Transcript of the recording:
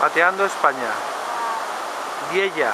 Pateando España. Viella.